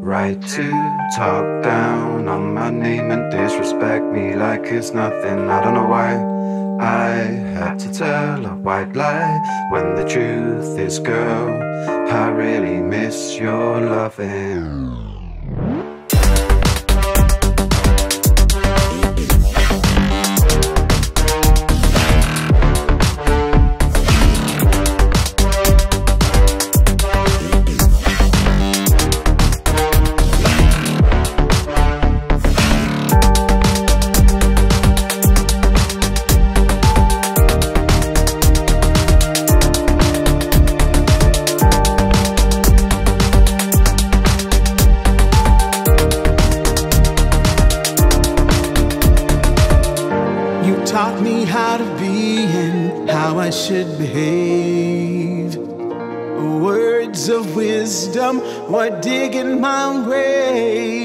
Right to talk down on my name and disrespect me like it's nothing. I don't know why I had to tell a white lie when the truth is, girl, I really miss your loving. should behave. Words of wisdom were digging my grave.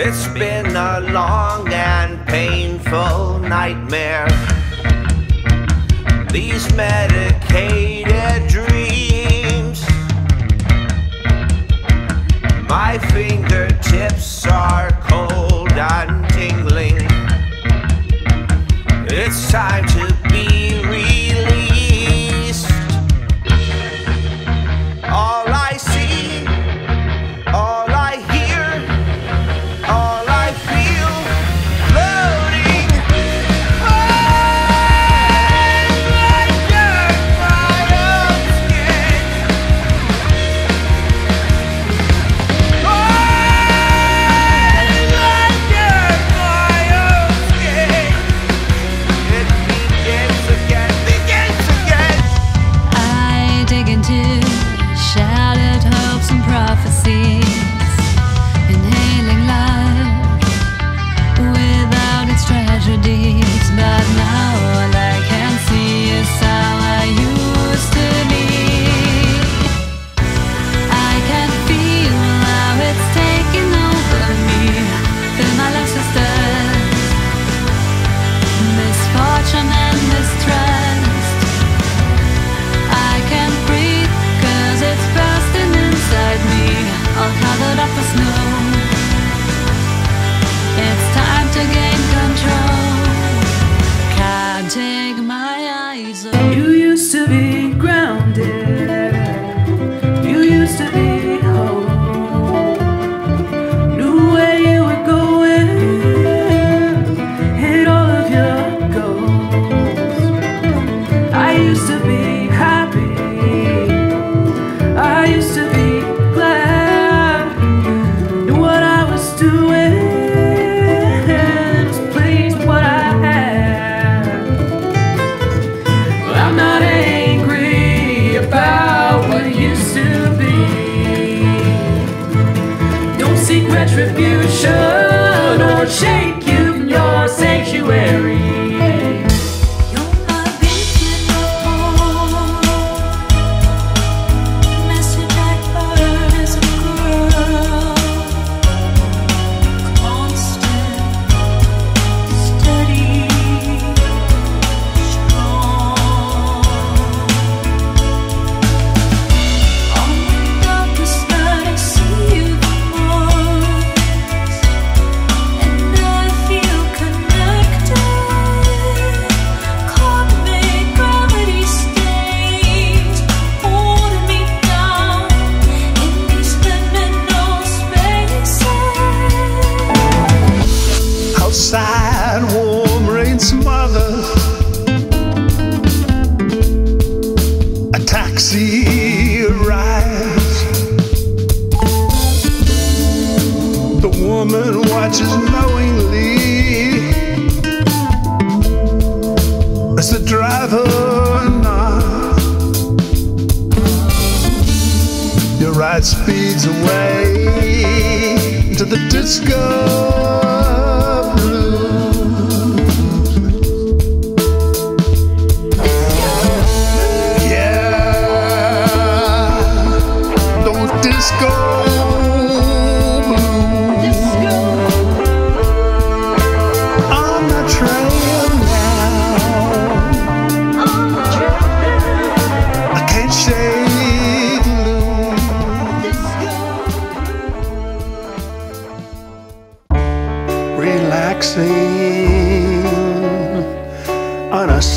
It's been a long and painful nightmare. These medicated dreams, my fingertips are cold and tingling. It's time to see.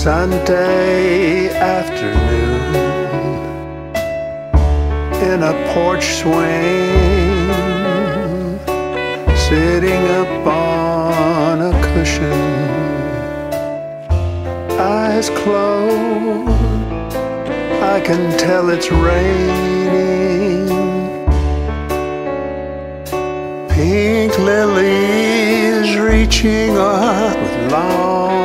Sunday afternoon in a porch swing, sitting up on a cushion, eyes closed. I can tell it's raining. Pink lilies reaching up with long